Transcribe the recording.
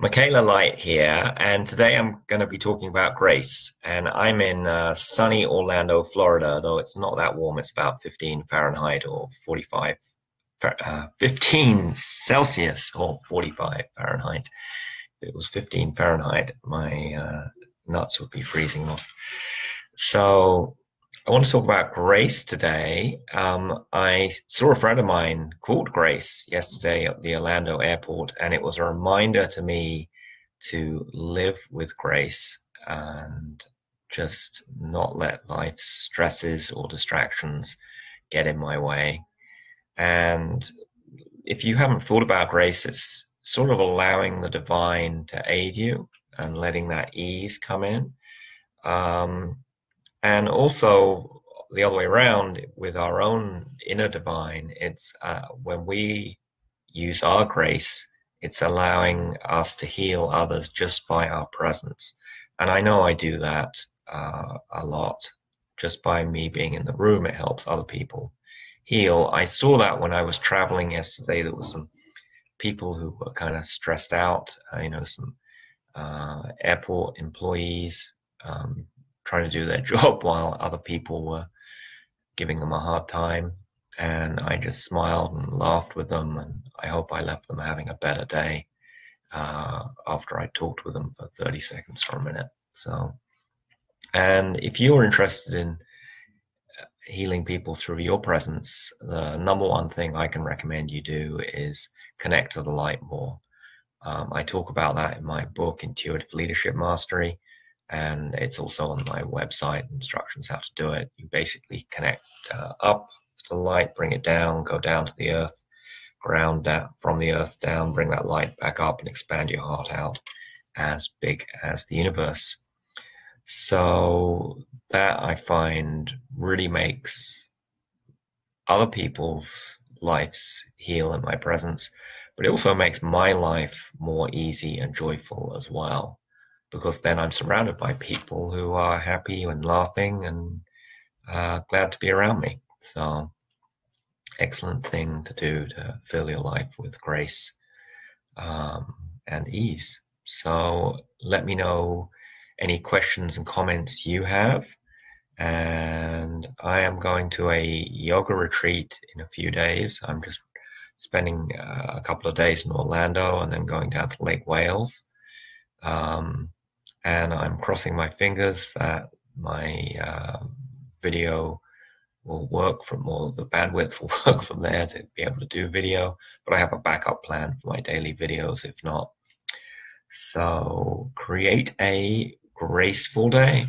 Michaela Light here, and today I'm going to be talking about grace. And I'm in uh, sunny Orlando, Florida, though it's not that warm. It's about 15 Fahrenheit or 45, uh, 15 Celsius or 45 Fahrenheit. If it was 15 Fahrenheit, my uh, nuts would be freezing off. So I want to talk about grace today. Um, I saw a friend of mine called Grace yesterday at the Orlando airport, and it was a reminder to me to live with grace and just not let life's stresses or distractions get in my way. And if you haven't thought about grace, it's sort of allowing the divine to aid you and letting that ease come in. Um, and also the other way around with our own inner divine it's uh, when we use our grace it's allowing us to heal others just by our presence. And i know i do that uh, a lot. Just by me being in the room it helps other people heal. I saw that when i was traveling yesterday there was some people who were kind of stressed out uh, you know some uh, airport employees um, trying to do their job while other people were giving them a hard time. And I just smiled and laughed with them. And I hope I left them having a better day uh, after I talked with them for 30 seconds or a minute. So, and if you're interested in uh, healing people through your presence, the number one thing I can recommend you do is connect to the light more. Um, I talk about that in my book, Intuitive Leadership Mastery and it's also on my website instructions how to do it. You basically connect uh, up to the light bring it down go down to the earth ground down from the earth down bring that light back up and expand your heart out as big as the universe. So that i find really makes other people's lives heal in my presence but it also makes my life more easy and joyful as well because then I'm surrounded by people who are happy and laughing and uh, glad to be around me. So, excellent thing to do to fill your life with grace um, and ease. So, let me know any questions and comments you have. And I am going to a yoga retreat in a few days. I'm just spending uh, a couple of days in Orlando and then going down to Lake Wales. Um, and I'm crossing my fingers that my uh, video will work from or the bandwidth will work from there to be able to do video but I have a backup plan for my daily videos if not. So create a graceful day